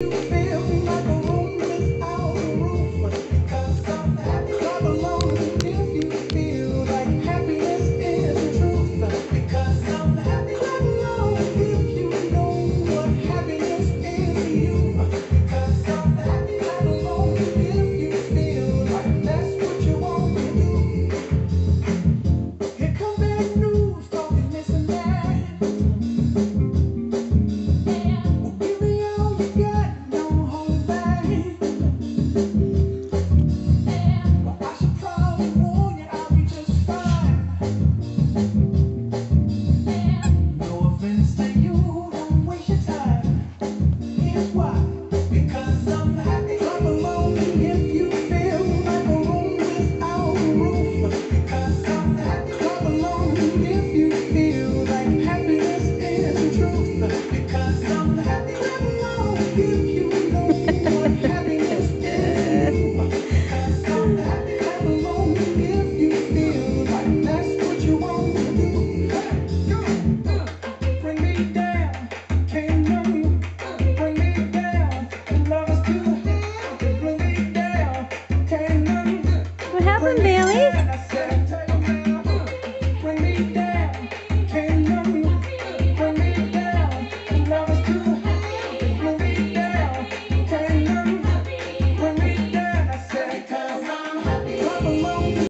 You Because I'm happy.